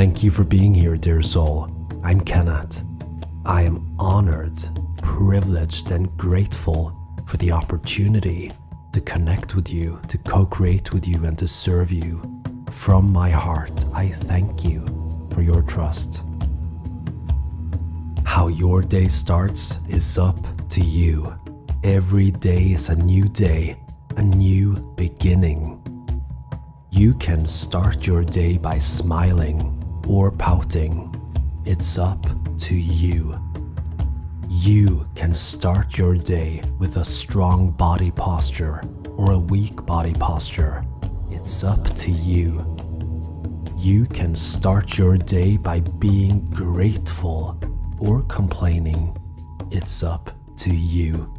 Thank you for being here, dear soul. I'm Kenneth. I am honored, privileged, and grateful for the opportunity to connect with you, to co create with you, and to serve you. From my heart, I thank you for your trust. How your day starts is up to you. Every day is a new day, a new beginning. You can start your day by smiling or pouting. It's up to you. You can start your day with a strong body posture or a weak body posture. It's up to you. You can start your day by being grateful or complaining. It's up to you.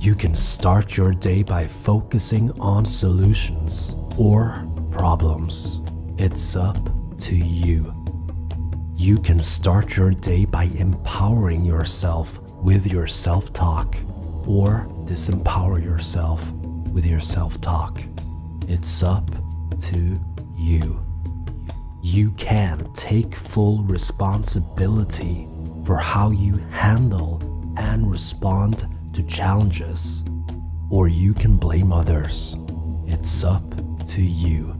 You can start your day by focusing on solutions or problems. It's up to you. You can start your day by empowering yourself with your self talk or disempower yourself with your self talk. It's up to you. You can take full responsibility for how you handle and respond to challenges, or you can blame others. It's up to you.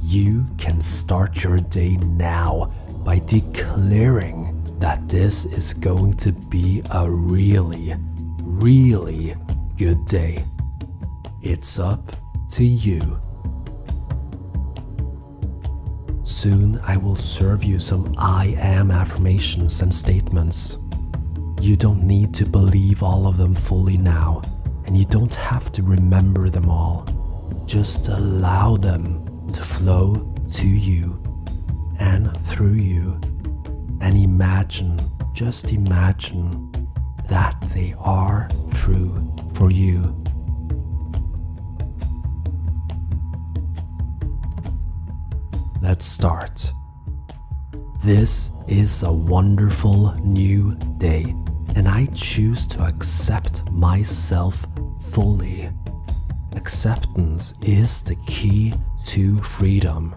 You can start your day now by declaring that this is going to be a really, really good day. It's up to you. Soon I will serve you some I am affirmations and statements. You don't need to believe all of them fully now, and you don't have to remember them all. Just allow them to flow to you and through you, and imagine, just imagine that they are true for you. Let's start. This is a wonderful new day, and I choose to accept myself fully. Acceptance is the key to freedom.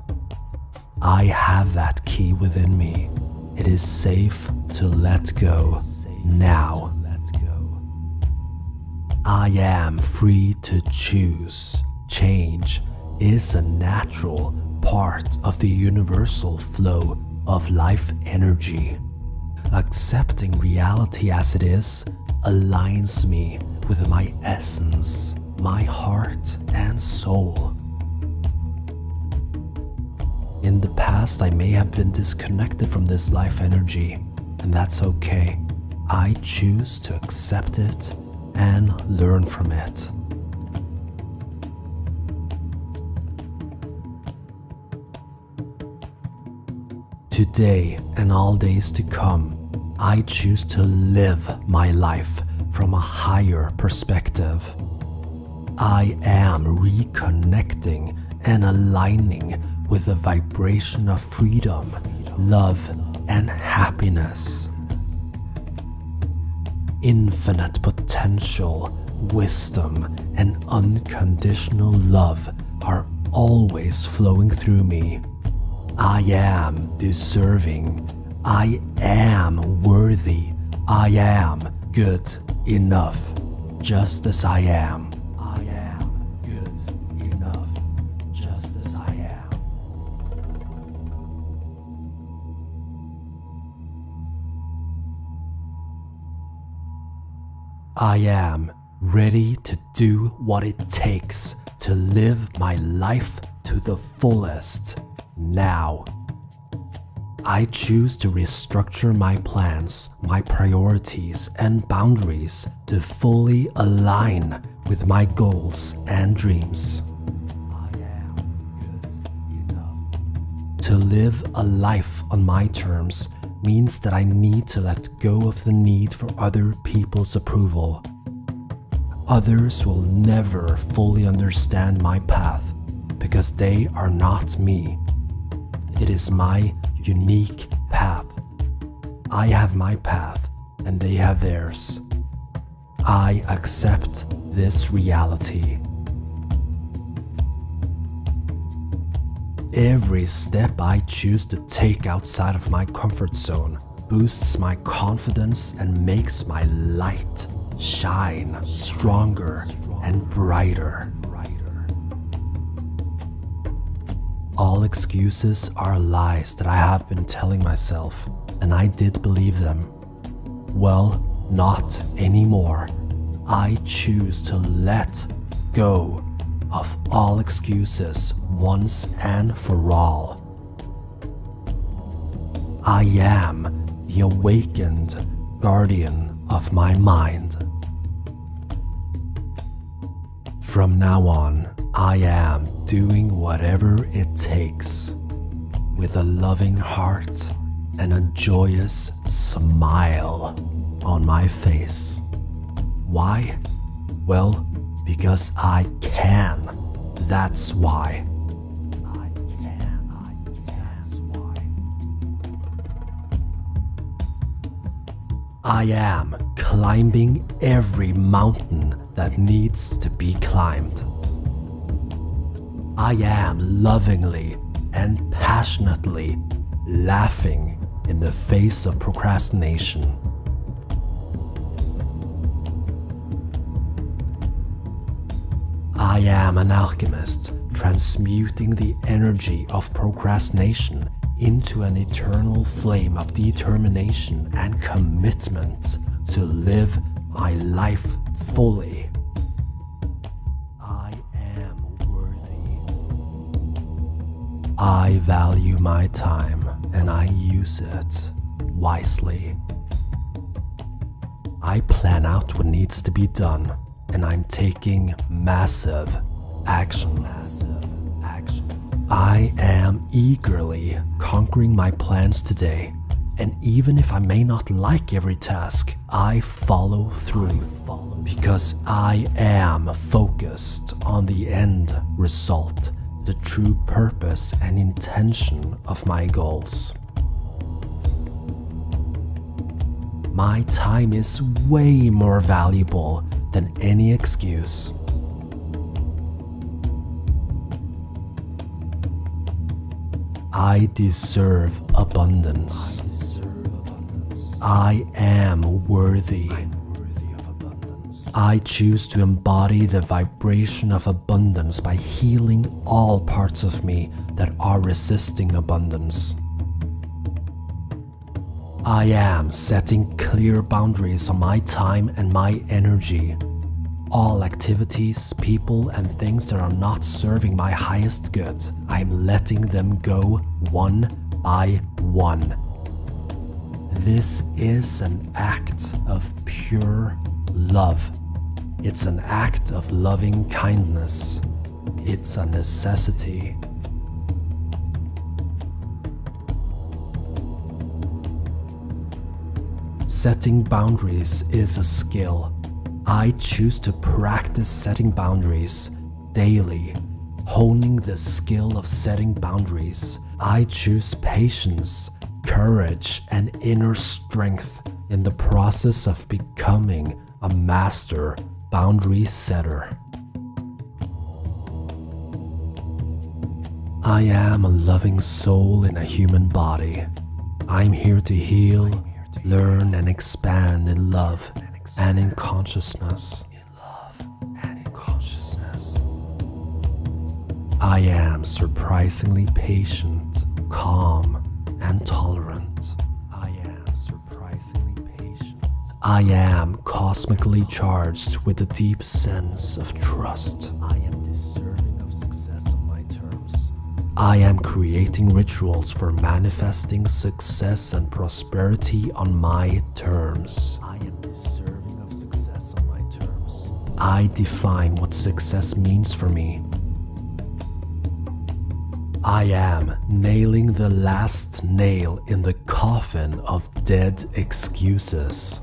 I have that key within me. It is safe to let go now. I am free to choose. Change is a natural part of the universal flow of life energy. Accepting reality as it is aligns me with my essence, my heart, and soul. In the past, I may have been disconnected from this life energy, and that's okay. I choose to accept it and learn from it. Today and all days to come, I choose to live my life from a higher perspective. I am reconnecting and aligning with the vibration of freedom, love, and happiness. Infinite potential, wisdom, and unconditional love are always flowing through me. I am deserving. I am worthy. I am good enough, just as I am. I am ready to do what it takes to live my life to the fullest now. I choose to restructure my plans, my priorities, and boundaries to fully align with my goals and dreams. To live a life on my terms means that I need to let go of the need for other people's approval. Others will never fully understand my path because they are not me. It is my unique path. I have my path and they have theirs. I accept this reality. Every step I choose to take outside of my comfort zone boosts my confidence and makes my light shine stronger and brighter. All excuses are lies that I have been telling myself, and I did believe them. Well, not anymore. I choose to let go of all excuses once and for all. I am the awakened guardian of my mind. From now on, I am doing whatever it takes with a loving heart and a joyous smile on my face. Why? Well, because I can. That's why. I can, I can. That's why. I am climbing every mountain that needs to be climbed. I am lovingly and passionately laughing in the face of procrastination. I am an alchemist, transmuting the energy of procrastination into an eternal flame of determination and commitment to live my life fully. I am worthy. I value my time and I use it wisely. I plan out what needs to be done and I'm taking massive action. Massive action. I am eagerly conquering my plans today, and even if I may not like every task, I follow through because I am focused on the end result, the true purpose and intention of my goals. My time is way more valuable than any excuse. I deserve abundance. I am worthy. I choose to embody the vibration of abundance by healing all parts of me that are resisting abundance. I am setting clear boundaries on my time and my energy. All activities, people, and things that are not serving my highest good, I'm letting them go one by one. This is an act of pure love. It's an act of loving kindness. It's a necessity. Setting boundaries is a skill. I choose to practice setting boundaries daily, honing the skill of setting boundaries. I choose patience, courage, and inner strength in the process of becoming a master boundary setter. I am a loving soul in a human body. I'm here to heal, learn and expand in love and in consciousness. I am surprisingly patient, calm, and tolerant. I am surprisingly patient. I am cosmically charged with a deep sense of trust. I am deserving I am creating rituals for manifesting success and prosperity on my terms. I am deserving of success on my terms. I define what success means for me. I am nailing the last nail in the coffin of dead excuses.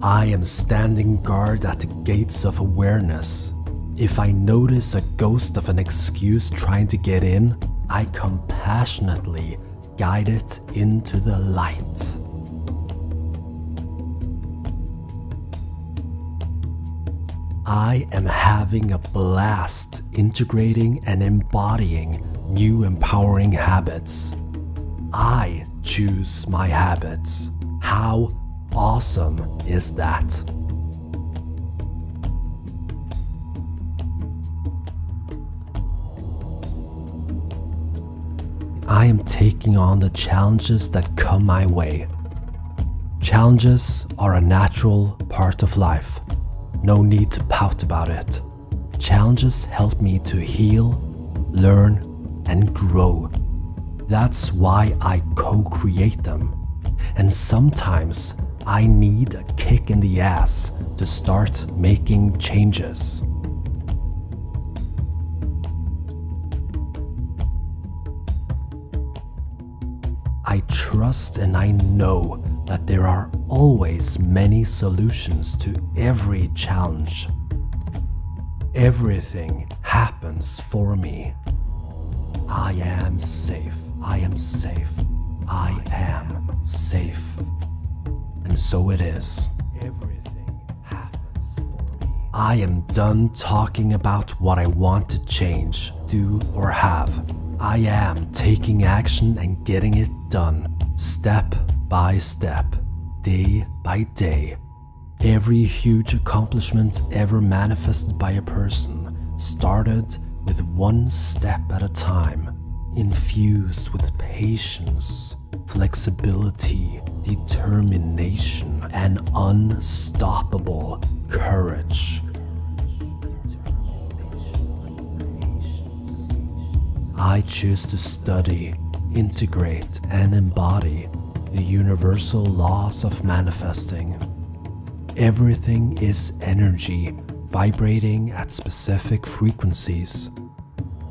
I am standing guard at the gates of awareness. If I notice a ghost of an excuse trying to get in, I compassionately guide it into the light. I am having a blast integrating and embodying new empowering habits. I choose my habits. How awesome is that? I am taking on the challenges that come my way. Challenges are a natural part of life. No need to pout about it. Challenges help me to heal, learn, and grow. That's why I co create them. And sometimes I need a kick in the ass to start making changes. Trust and I know that there are always many solutions to every challenge. Everything happens for me. I am safe. I am safe. I am safe. And so it is. Everything happens for me. I am done talking about what I want to change, do, or have. I am taking action and getting it done, step by step, day by day. Every huge accomplishment ever manifested by a person started with one step at a time, infused with patience, flexibility, determination, and unstoppable courage. I choose to study, integrate, and embody the universal laws of manifesting. Everything is energy vibrating at specific frequencies.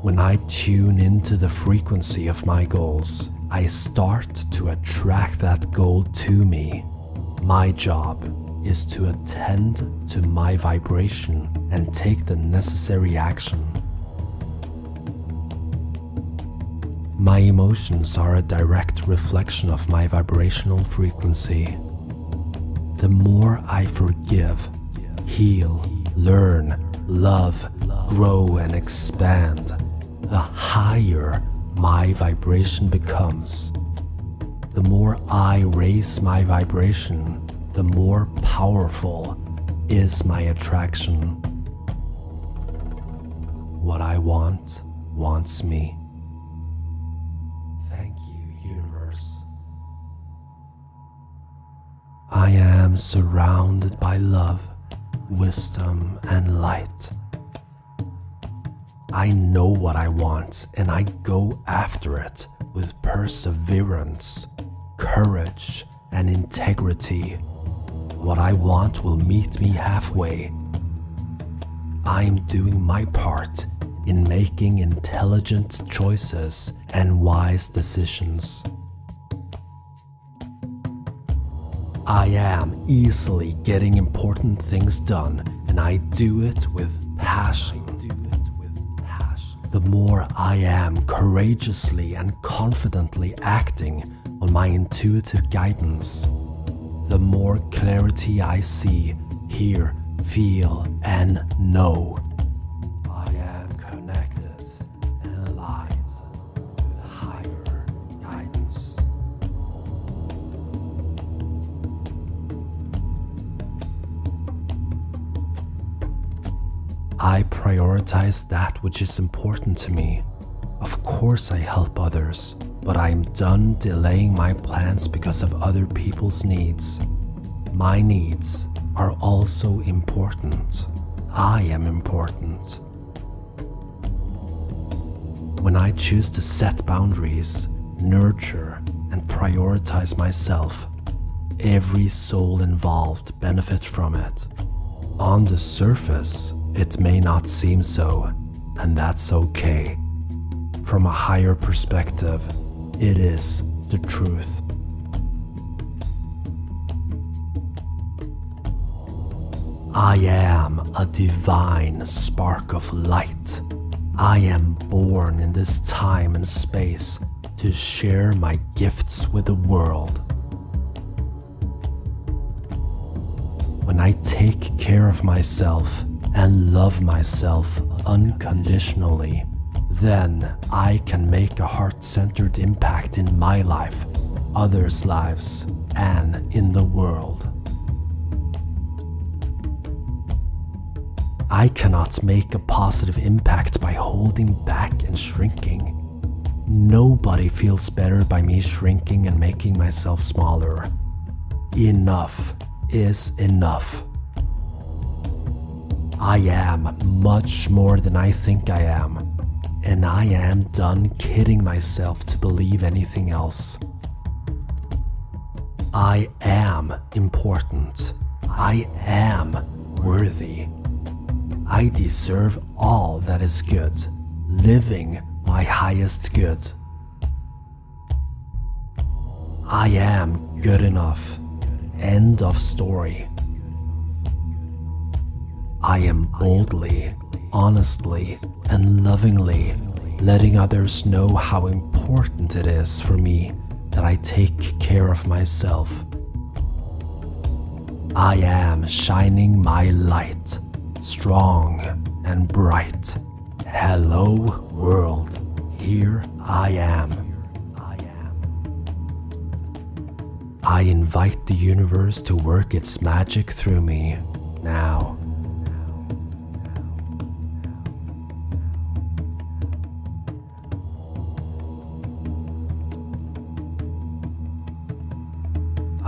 When I tune into the frequency of my goals, I start to attract that goal to me. My job is to attend to my vibration and take the necessary action. My emotions are a direct reflection of my vibrational frequency. The more I forgive, heal, learn, love, grow, and expand, the higher my vibration becomes. The more I raise my vibration, the more powerful is my attraction. What I want wants me. I am surrounded by love, wisdom, and light. I know what I want and I go after it with perseverance, courage, and integrity. What I want will meet me halfway. I am doing my part in making intelligent choices and wise decisions. I am easily getting important things done and I do it with passion. The more I am courageously and confidently acting on my intuitive guidance, the more clarity I see, hear, feel, and know. I prioritize that which is important to me. Of course, I help others, but I am done delaying my plans because of other people's needs. My needs are also important. I am important. When I choose to set boundaries, nurture, and prioritize myself, every soul involved benefits from it. On the surface, it may not seem so, and that's okay. From a higher perspective, it is the truth. I am a divine spark of light. I am born in this time and space to share my gifts with the world. When I take care of myself and love myself unconditionally, then I can make a heart centered impact in my life, others' lives, and in the world. I cannot make a positive impact by holding back and shrinking. Nobody feels better by me shrinking and making myself smaller. Enough is enough. I am much more than I think I am, and I am done kidding myself to believe anything else. I am important. I am worthy. I deserve all that is good, living my highest good. I am good enough. End of story. I am boldly, honestly, and lovingly letting others know how important it is for me that I take care of myself. I am shining my light, strong and bright. Hello, world. Here I am. I invite the universe to work its magic through me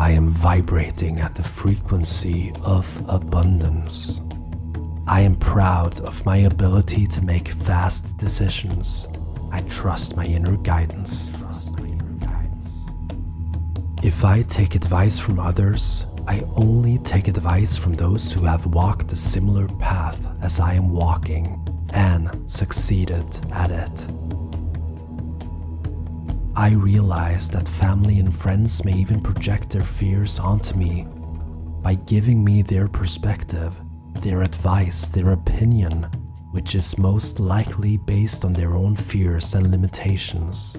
I am vibrating at the frequency of abundance. I am proud of my ability to make fast decisions. I trust my inner guidance. If I take advice from others, I only take advice from those who have walked a similar path as I am walking and succeeded at it. I realize that family and friends may even project their fears onto me by giving me their perspective, their advice, their opinion, which is most likely based on their own fears and limitations.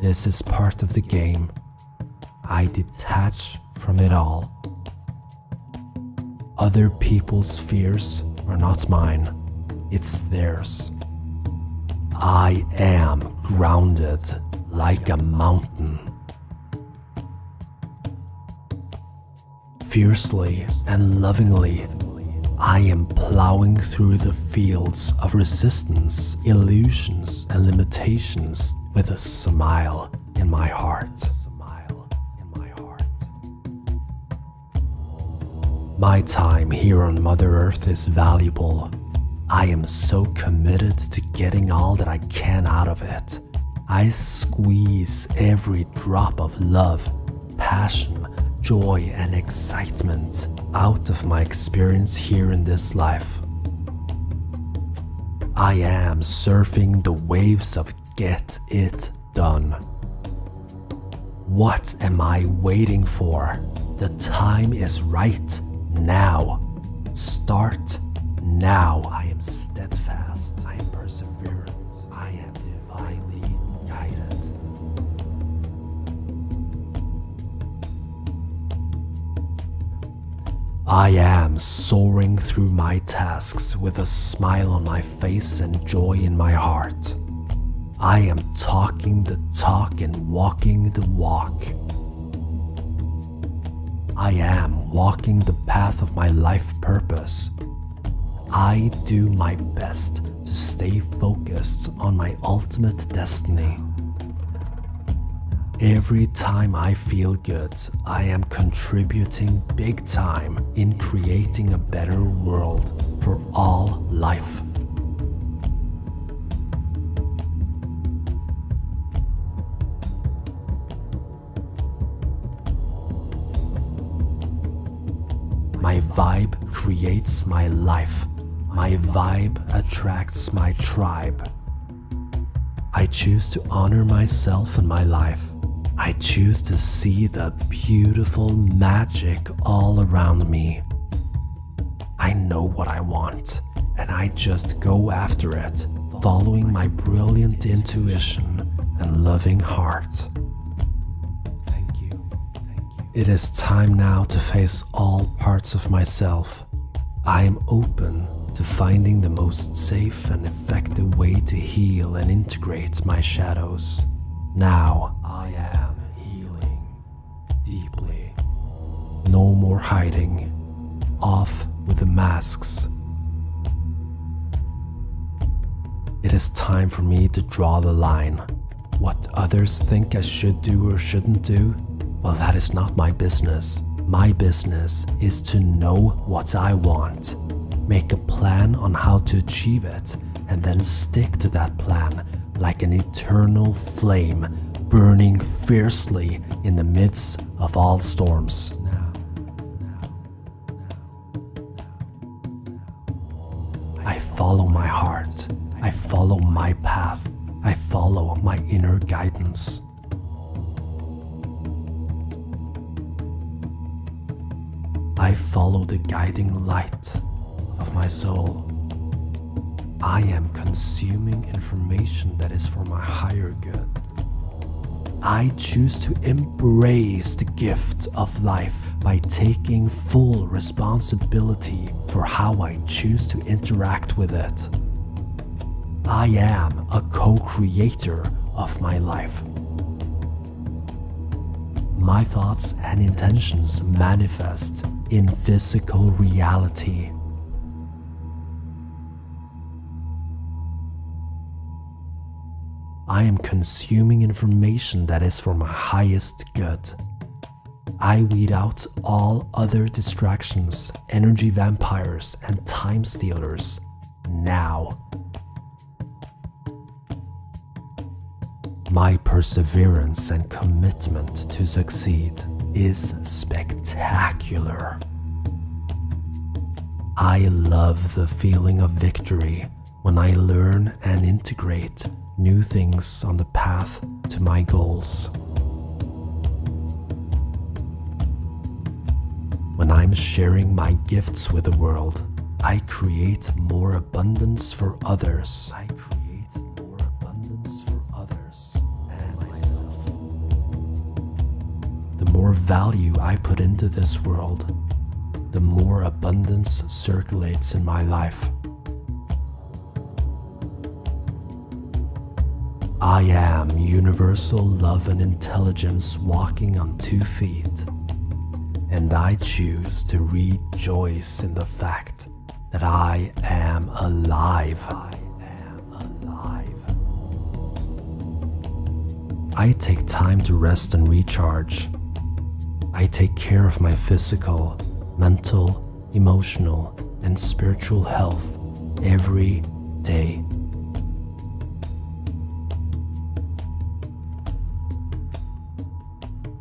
This is part of the game. I detach from it all. Other people's fears are not mine, it's theirs. I am grounded like a mountain. Fiercely and lovingly, I am plowing through the fields of resistance, illusions, and limitations with a smile in my heart. My time here on Mother Earth is valuable. I am so committed to getting all that I can out of it. I squeeze every drop of love, passion, joy, and excitement out of my experience here in this life. I am surfing the waves of get it done. What am I waiting for? The time is right now. Start now. I am steadfast. I am soaring through my tasks with a smile on my face and joy in my heart. I am talking the talk and walking the walk. I am walking the path of my life purpose. I do my best to stay focused on my ultimate destiny. Every time I feel good, I am contributing big time in creating a better world for all life. My vibe creates my life. My vibe attracts my tribe. I choose to honor myself and my life. I choose to see the beautiful magic all around me. I know what I want, and I just go after it, following my brilliant intuition and loving heart. Thank you. It is time now to face all parts of myself. I am open to finding the most safe and effective way to heal and integrate my shadows. Now I am No more hiding. Off with the masks. It is time for me to draw the line. What others think I should do or shouldn't do, well, that is not my business. My business is to know what I want, make a plan on how to achieve it, and then stick to that plan like an eternal flame burning fiercely in the midst of all storms. Follow my heart. I follow my path. I follow my inner guidance. I follow the guiding light of my soul. I am consuming information that is for my higher good. I choose to embrace the gift of life by taking full responsibility for how I choose to interact with it. I am a co creator of my life. My thoughts and intentions manifest in physical reality. I am consuming information that is for my highest good. I weed out all other distractions, energy vampires, and time stealers now. My perseverance and commitment to succeed is spectacular. I love the feeling of victory when I learn and integrate new things on the path to my goals. When I'm sharing my gifts with the world, I create more abundance for others. I create more abundance for others and myself. The more value I put into this world, the more abundance circulates in my life. I am universal love and intelligence walking on two feet, and I choose to rejoice in the fact that I am alive. I am alive. I take time to rest and recharge. I take care of my physical, mental, emotional, and spiritual health every day.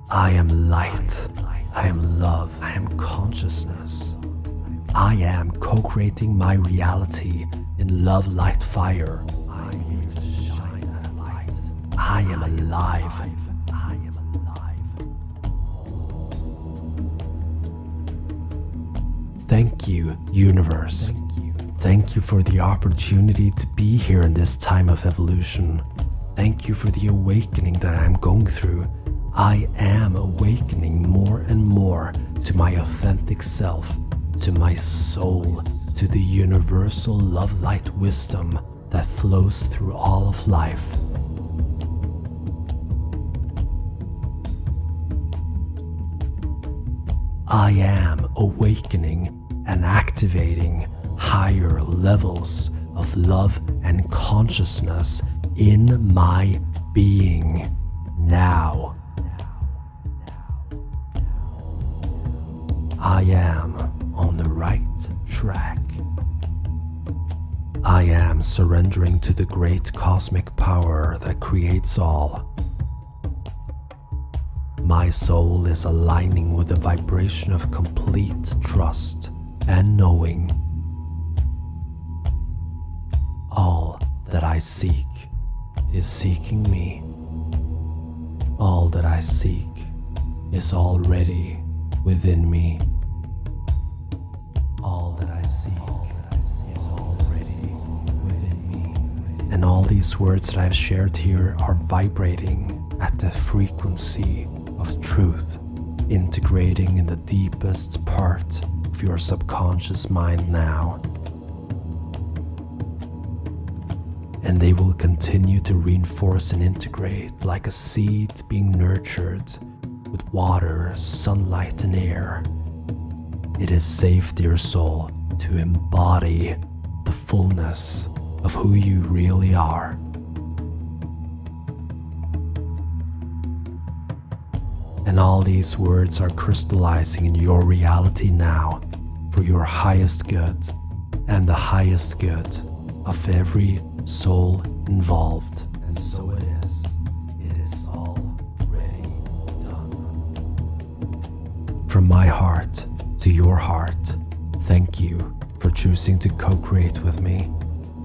I am light. I am love. I am consciousness. I am co creating my reality in love, light, fire. I am here to shine that light. I am alive. I am alive. Thank you, universe. Thank you. Thank you for the opportunity to be here in this time of evolution. Thank you for the awakening that I'm going through. I am awakening more and more to my authentic self, to my soul, to the universal love light wisdom that flows through all of life. I am awakening and activating higher levels of love and consciousness in my being now. I am on the right track. I am surrendering to the great cosmic power that creates all. My soul is aligning with the vibration of complete trust and knowing. All that I seek is seeking me. All that I seek is already within me. These words that I've shared here are vibrating at the frequency of truth, integrating in the deepest part of your subconscious mind now. and they will continue to reinforce and integrate like a seed being nurtured with water, sunlight, and air. It is safe, dear soul, to embody the fullness of who you really are. And all these words are crystallizing in your reality now for your highest good and the highest good of every soul involved. And so it is. It is already done. From my heart to your heart, thank you for choosing to co create with me.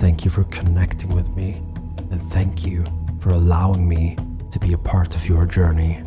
Thank you for connecting with me. And thank you for allowing me to be a part of your journey.